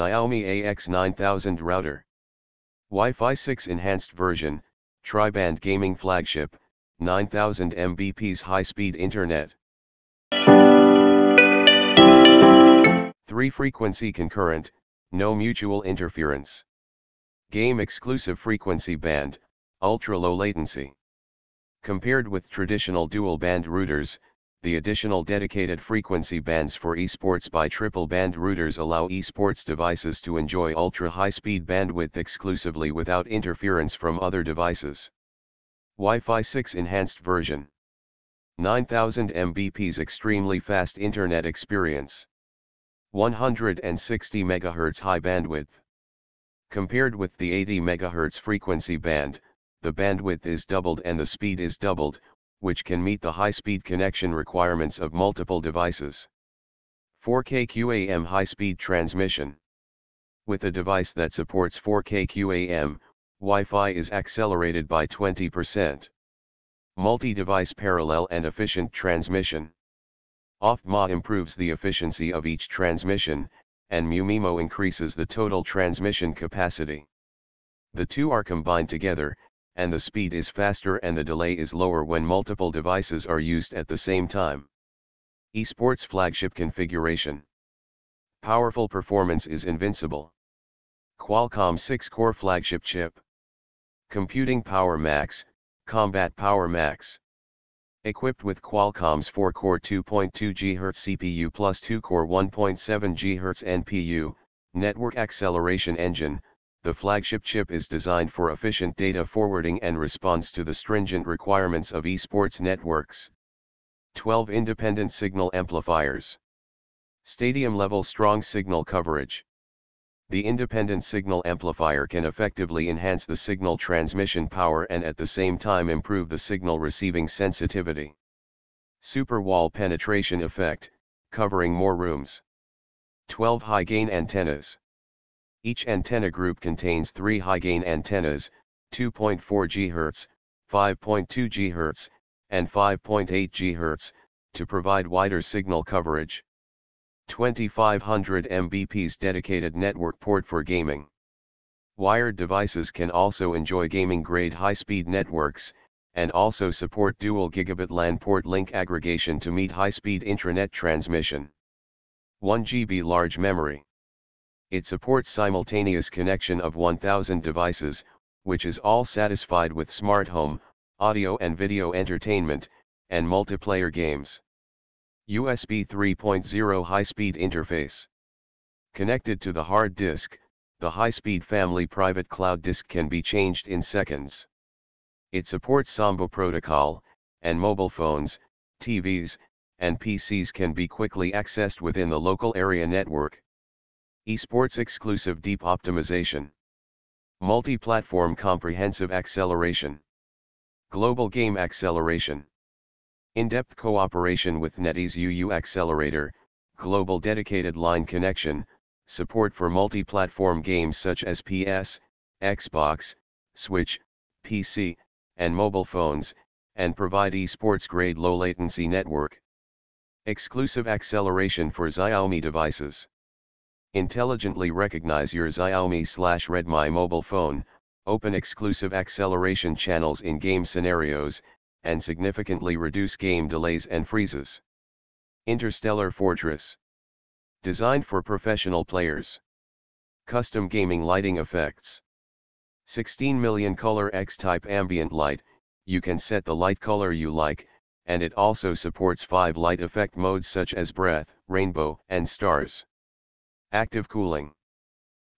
Xiaomi AX9000 router. Wi-Fi 6 enhanced version, tri-band gaming flagship, 9000 Mbps high-speed internet. 3 frequency concurrent, no mutual interference. Game exclusive frequency band, ultra low latency. Compared with traditional dual band routers, the additional dedicated frequency bands for esports by triple band routers allow esports devices to enjoy ultra high speed bandwidth exclusively without interference from other devices. Wi-Fi 6 enhanced version. 9000 Mbps extremely fast internet experience. 160 MHz high bandwidth. Compared with the 80 MHz frequency band, the bandwidth is doubled and the speed is doubled, which can meet the high-speed connection requirements of multiple devices. 4K QAM high-speed transmission. With a device that supports 4K QAM, Wi-Fi is accelerated by 20%. Multi-device parallel and efficient transmission. OFDMA improves the efficiency of each transmission, and MU-MIMO increases the total transmission capacity. The two are combined together, and the speed is faster and the delay is lower when multiple devices are used at the same time. Esports flagship configuration. Powerful performance is invincible. Qualcomm 6-core flagship chip. Computing power max, combat power max. Equipped with Qualcomm's 4-core 2.2 GHz CPU plus 2-core 1.7 GHz NPU, network acceleration engine, the flagship chip is designed for efficient data forwarding and responds to the stringent requirements of esports networks. 12 independent signal amplifiers. Stadium level strong signal coverage. The independent signal amplifier can effectively enhance the signal transmission power and at the same time improve the signal receiving sensitivity. Super wall penetration effect, covering more rooms. 12 high gain antennas. Each antenna group contains three high-gain antennas, 2.4 GHz, 5.2 GHz, and 5.8 GHz, to provide wider signal coverage. 2500 Mbps dedicated network port for gaming. Wired devices can also enjoy gaming-grade high-speed networks, and also support dual gigabit LAN port link aggregation to meet high-speed intranet transmission. 1 GB large memory. It supports simultaneous connection of 1000 devices, which is all satisfied with smart home, audio and video entertainment, and multiplayer games. USB 3.0 high-speed interface. Connected to the hard disk, the high-speed family private cloud disk can be changed in seconds. It supports Samba protocol, and mobile phones, TVs, and PCs can be quickly accessed within the local area network. Esports exclusive deep optimization. Multi-platform comprehensive acceleration. Global game acceleration. In-depth cooperation with NetEase UU Accelerator, global dedicated line connection, support for multi-platform games such as PS, Xbox, Switch, PC, and mobile phones, and provide esports grade low latency network. Exclusive acceleration for Xiaomi devices. Intelligently recognize your Xiaomi slash Redmi mobile phone, open exclusive acceleration channels in game scenarios, and significantly reduce game delays and freezes. Interstellar Fortress. Designed for professional players. Custom gaming lighting effects. 16 million color X-type ambient light, you can set the light color you like, and it also supports 5 light effect modes such as breath, rainbow, and stars. Active cooling.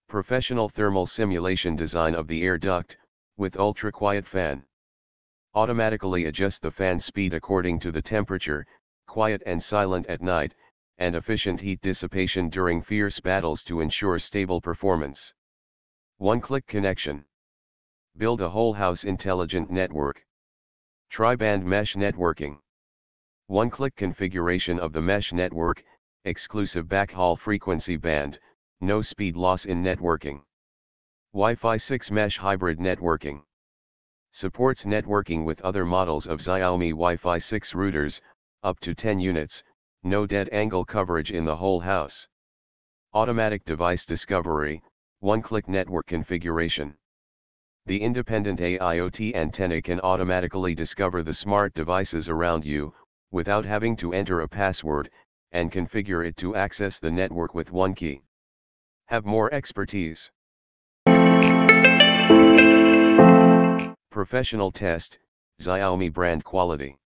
Professional thermal simulation design of the air duct, with ultra-quiet fan. Automatically adjust the fan speed according to the temperature, quiet and silent at night, and efficient heat dissipation during fierce battles to ensure stable performance. One-click connection. Build a whole house intelligent network. Tri-band mesh networking. One-click configuration of the mesh network, exclusive backhaul frequency band, no speed loss in networking. Wi-Fi 6 Mesh Hybrid Networking. Supports networking with other models of Xiaomi Wi-Fi 6 routers, up to 10 units, no dead angle coverage in the whole house. Automatic device discovery, one-click network configuration. The independent AIoT antenna can automatically discover the smart devices around you, without having to enter a password, and configure it to access the network with one key. Have more expertise. Professional test, Xiaomi brand quality.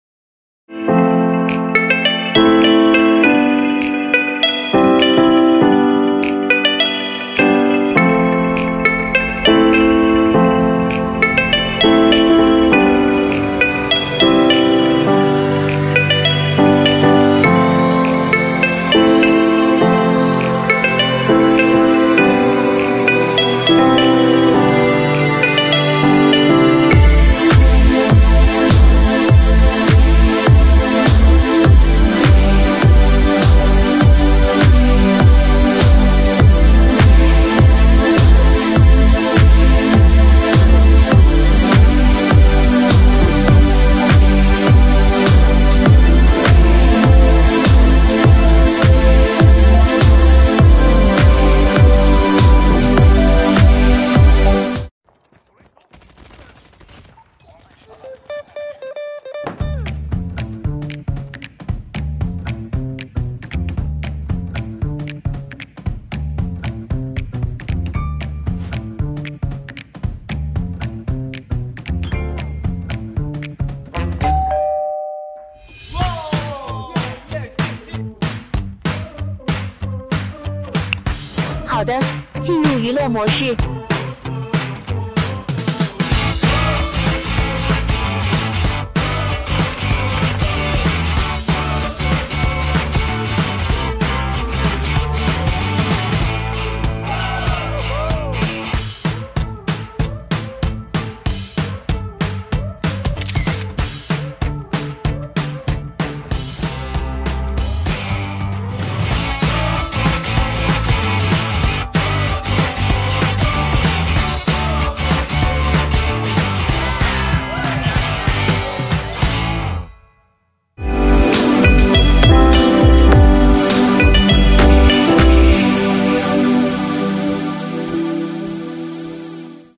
进入娱乐模式。